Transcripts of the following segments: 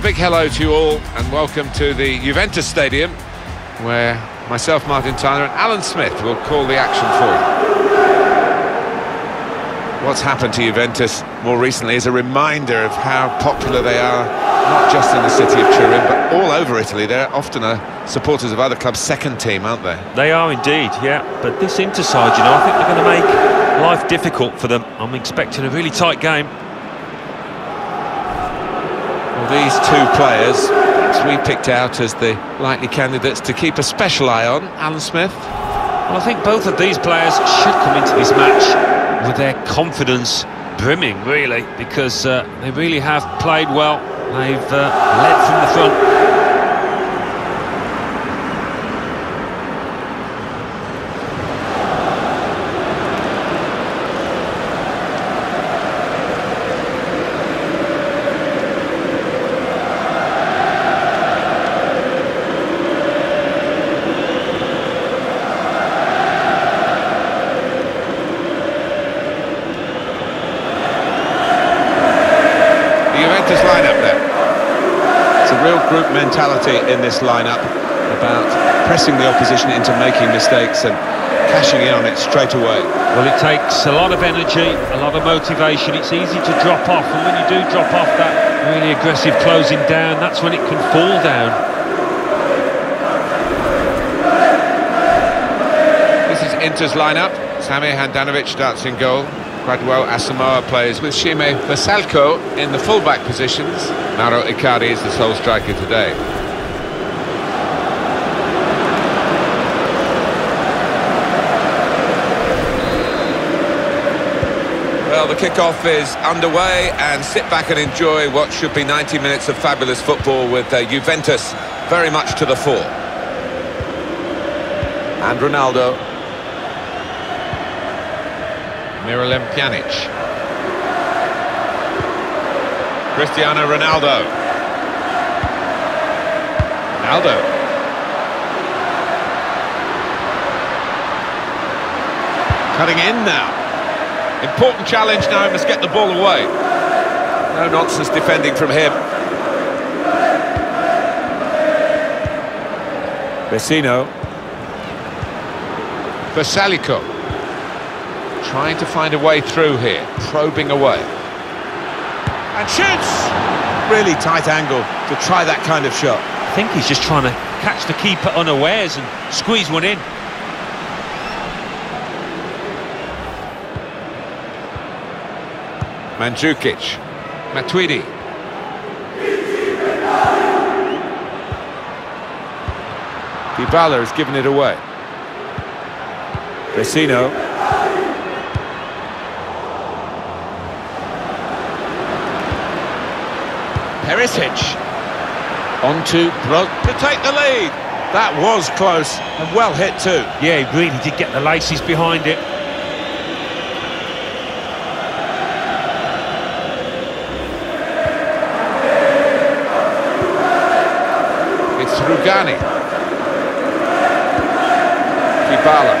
A big hello to you all and welcome to the Juventus Stadium where myself, Martin Tyler and Alan Smith will call the action for you. What's happened to Juventus more recently is a reminder of how popular they are, not just in the city of Turin, but all over Italy. They're often a supporters of other clubs' second team, aren't they? They are indeed, yeah. But this Inter side, you know, I think they're going to make life difficult for them. I'm expecting a really tight game. These two players we picked out as the likely candidates to keep a special eye on, Alan Smith? Well, I think both of these players should come into this match with their confidence brimming, really, because uh, they really have played well. They've uh, led from the front. Mentality in this lineup about pressing the opposition into making mistakes and cashing in on it straight away. Well, it takes a lot of energy, a lot of motivation. It's easy to drop off, and when you do drop off that really aggressive closing down, that's when it can fall down. This is Inter's lineup. Samir Handanovic starts in goal. Kwadwo Asamoah plays with Šime Vrsaljko in the fullback positions. Mauro Icardi is the sole striker today. Well, the kick-off is underway and sit back and enjoy what should be 90 minutes of fabulous football with uh, Juventus very much to the fore. And Ronaldo Miralem Pjanic. Cristiano Ronaldo. Ronaldo. Cutting in now. Important challenge now, he must get the ball away. No nonsense defending from him. Vecino. Vrsaljko trying to find a way through here, probing away. And shoots! Really tight angle to try that kind of shot. I think he's just trying to catch the keeper unawares and squeeze one in. Mandzukic, Matuidi. Dybala has given it away. Vecino. Perisic. On to Brog to take the lead. That was close and well hit too. Yeah, he really did get the laces behind it. It's Rugani. Dybala.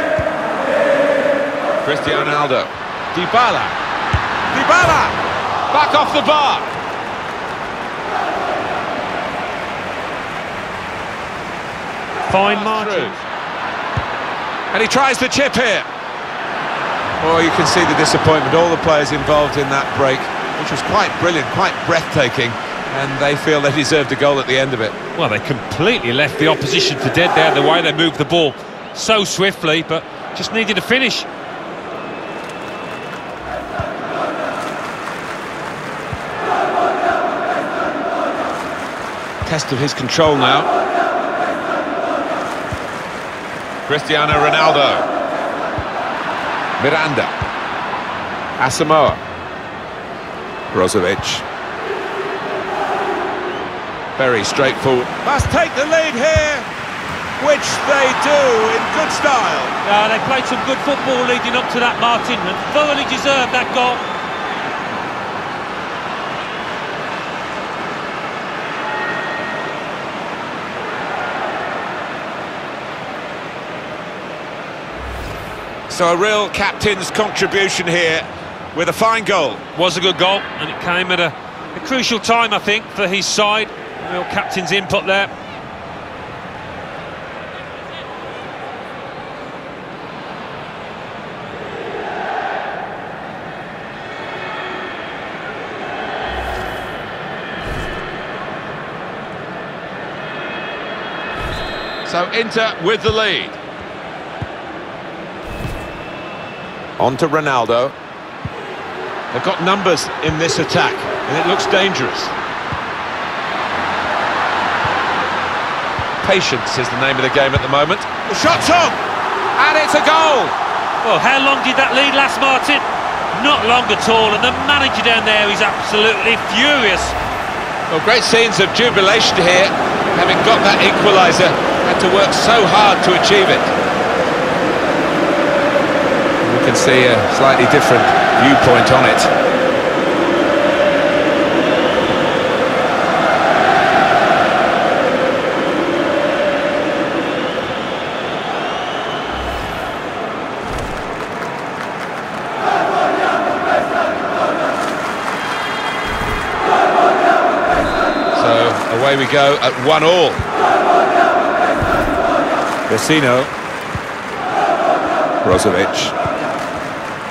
Cristiano Ronaldo. Dybala. Dybala! Back off the bar. Fine margin. And he tries the chip here. Well, you can see the disappointment, all the players involved in that break, which was quite brilliant, quite breathtaking, and they feel they deserved a goal at the end of it. Well, they completely left the opposition for dead there, the way they moved the ball so swiftly, but just needed a finish. Test of his control now. Cristiano Ronaldo. Miranda. Asamoah. Brozovic. Very straightforward. Must take the lead here, which they do in good style. Yeah, they played some good football leading up to that, Martin, and thoroughly deserved that goal. So a real captain's contribution here with a fine goal. Was a good goal, and it came at a, a crucial time, I think, for his side. Real captain's input there. So Inter with the lead. On to Ronaldo. They've got numbers in this attack, and it looks dangerous. Patience is the name of the game at the moment. The shot's on, and it's a goal. Well, how long did that lead last, Martin? Not long at all, and the manager down there is absolutely furious. Well, great scenes of jubilation here, having got that equaliser, had to work so hard to achieve it. Can see a slightly different viewpoint on it. So away we go at one all. Vecino. Brozovic.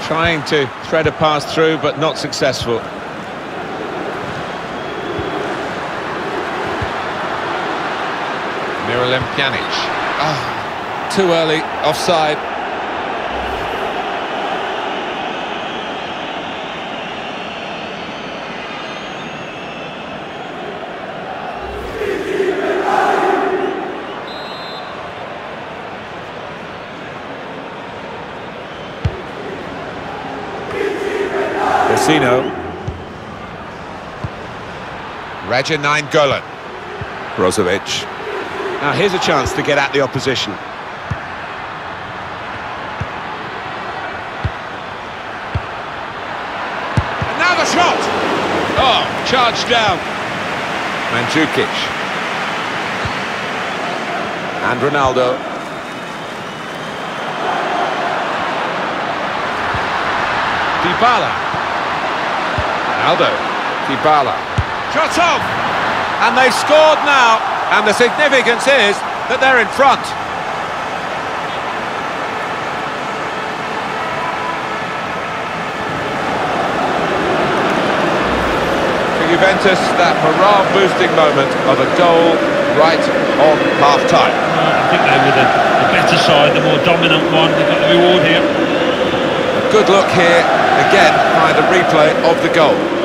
Trying to thread a pass through, but not successful. Miralem Pjanic. Ah, too early, offside. Vecino. Radja Nainggolan. Brozovic. Now here's a chance to get at the opposition. And now the shot! Oh, charged down. Mandzukic. And Ronaldo. Dybala. Ronaldo. Dybala. Shot off! And they've scored now. And the significance is that they're in front. For Juventus, that morale-boosting moment of a goal right on half-time. I think they were the, the better side, the more dominant one. They've got the reward here. Good look here, again, by the replay of the goal.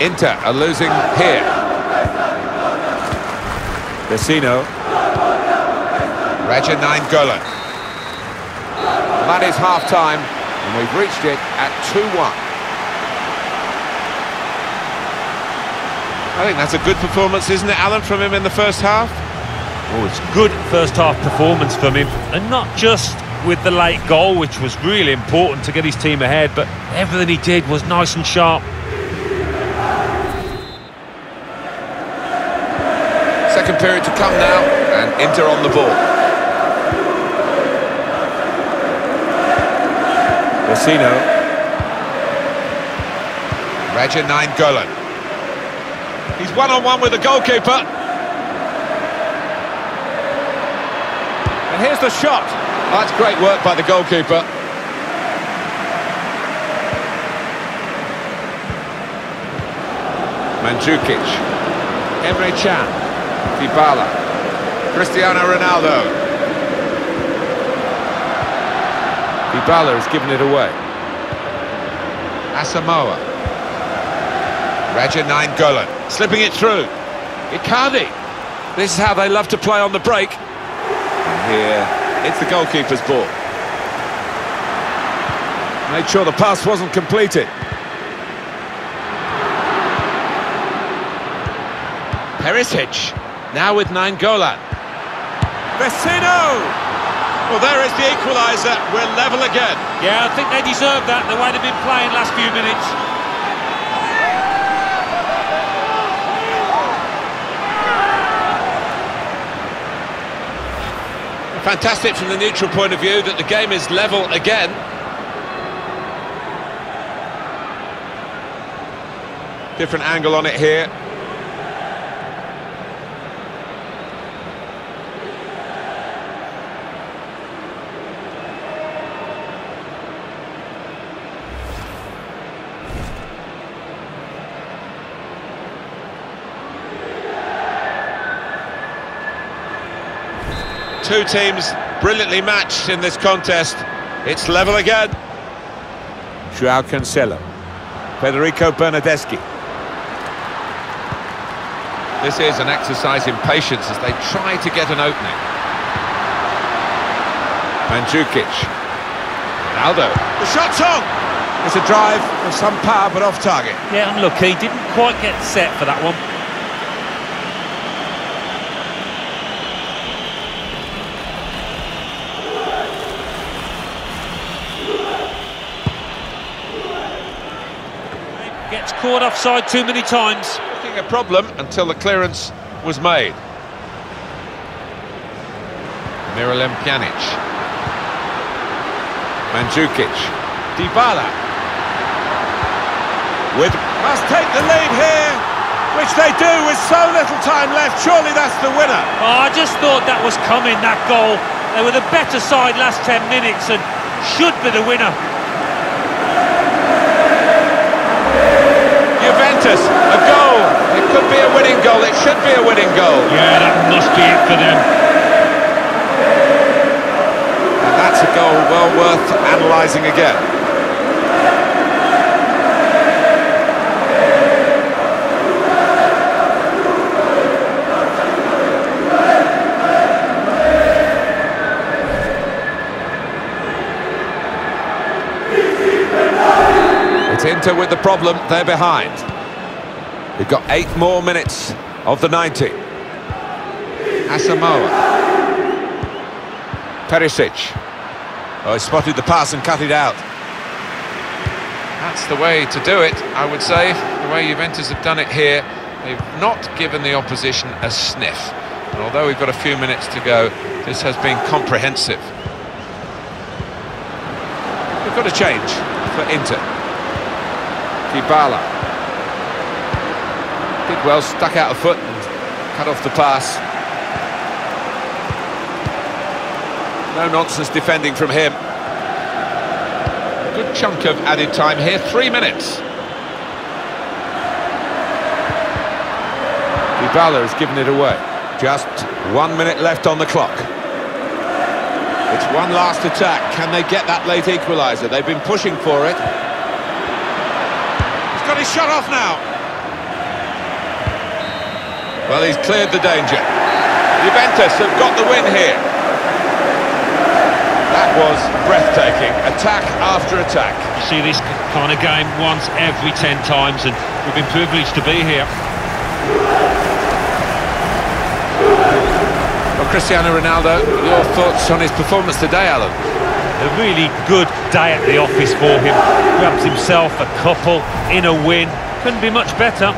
Inter are losing here. Vecino. Radja Nainggolan. That is half-time, and we've reached it at 2-1. I think that's a good performance, isn't it, Alan, from him in the first half? Oh, it's good first half performance from him, and not just with the late goal, which was really important to get his team ahead, but everything he did was nice and sharp. Second period to come now, and Inter on the ball. Radja Nainggolan. He's one-on-one with the goalkeeper. And here's the shot. That's great work by the goalkeeper. Mandzukic. Emre Can. Dybala. Cristiano Ronaldo. Dybala has given it away. Asamoah. Radja Nainggolan. Slipping it through. Icardi. This is how they love to play on the break. And here, it's the goalkeeper's ball. Made sure the pass wasn't completed. Perisic. Now with Nainggolan. Vecino! Well, there is the equaliser. We're level again. Yeah, I think they deserve that, the way they've been playing last few minutes. Fantastic from the neutral point of view that the game is level again. Different angle on it here. Two teams brilliantly matched in this contest. It's level again. Joao Cancelo. Federico Bernardeschi. This is an exercise in patience as they try to get an opening. Mandzukic. Ronaldo. The shot's on! It's a drive with some power but off target. Yeah, unlucky. Didn't quite get set for that one. Caught offside too many times. Looking a problem until the clearance was made. Miralem Pjanic. Mandzukic. Dybala. With must take the lead here, which they do with so little time left. Surely that's the winner. Oh, I just thought that was coming, that goal. They were the better side last 10 minutes and should be the winner. Juventus, a goal. It could be a winning goal. It should be a winning goal. Yeah, that must be it for them. And that's a goal well worth analysing again. It's Inter with the problem, they're behind. They've got eight more minutes of the 90. Asamoah. Perisic. Oh, he spotted the pass and cut it out. That's the way to do it, I would say. The way Juventus have done it here, they've not given the opposition a sniff. And although we've got a few minutes to go, this has been comprehensive. We've got a change for Inter. Dybala. Did well, stuck out a foot and cut off the pass. No nonsense defending from him. Good chunk of added time here, three minutes. Dybala has given it away. Just one minute left on the clock. It's one last attack. Can they get that late equaliser? They've been pushing for it. He's got his shot off now. Well, he's cleared the danger. Juventus have got the win here. That was breathtaking. Attack after attack. You see this kind of game once every 10 times and we've been privileged to be here. Well, Cristiano Ronaldo, your thoughts on his performance today, Alan? A really good day at the office for him. Grabs himself a couple in a win. Couldn't be much better.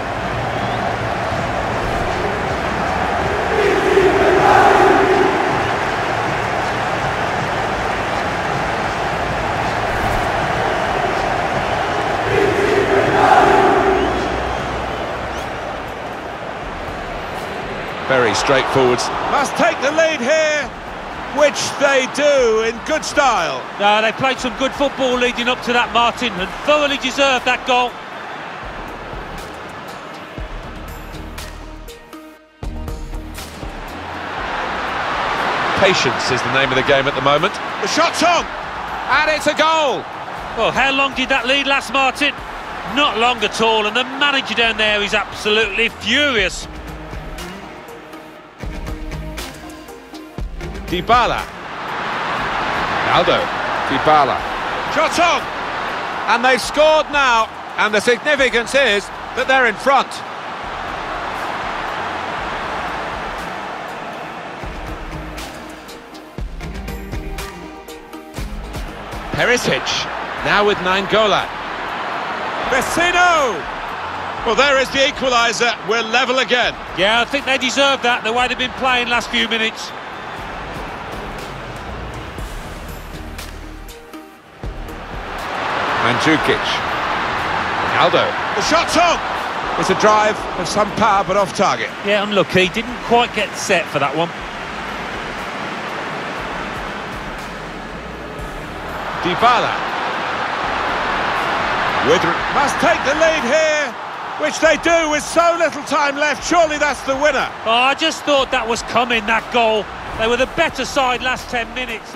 Very straightforward. Must take the lead here, which they do in good style. No, they played some good football leading up to that, Martin, and thoroughly deserved that goal. Patience is the name of the game at the moment. The shot's on, and it's a goal. Well, how long did that lead last, Martin? Not long at all, and the manager down there is absolutely furious. Dybala. Aldo. Dybala. Shot on! And they've scored now, and the significance is that they're in front. Perisic, now with Nainggolan. Vecino! Well, there is the equaliser. We're level again. Yeah, I think they deserve that, the way they've been playing last few minutes. Mandzukic. Aldo. The shot's on! It's a drive of some power but off target. Yeah, unlucky. Didn't quite get set for that one. Dybala. With must take the lead here, which they do with so little time left. Surely that's the winner. Oh, I just thought that was coming, that goal. They were the better side last 10 minutes.